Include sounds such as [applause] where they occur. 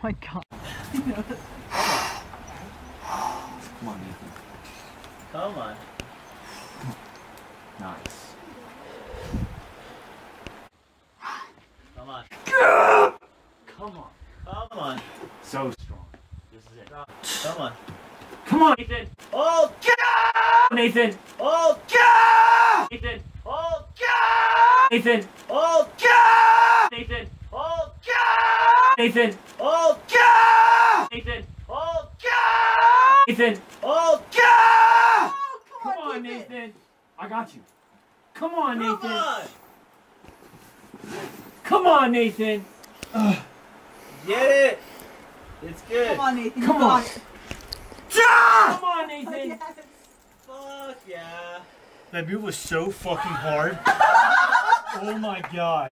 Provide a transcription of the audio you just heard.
Come on, Nathan. Come on. Nice. Come on. Come on. Come on. So strong. This is it. Come on. Come on, Nathan. Oh, Nathan. oh, Nathan. oh, Nathan. oh, Nathan. oh, Nathan. oh, God! Nathan. oh, God! Nathan. oh, God! Come on, Nathan. I got you. Come on, Come Nathan. on. Come on, Nathan. Get it. It's good. Come on, Nathan. Come on. it. Come on, Nathan. Oh, yes. Fuck yeah. That move was so fucking hard. [laughs] oh my god.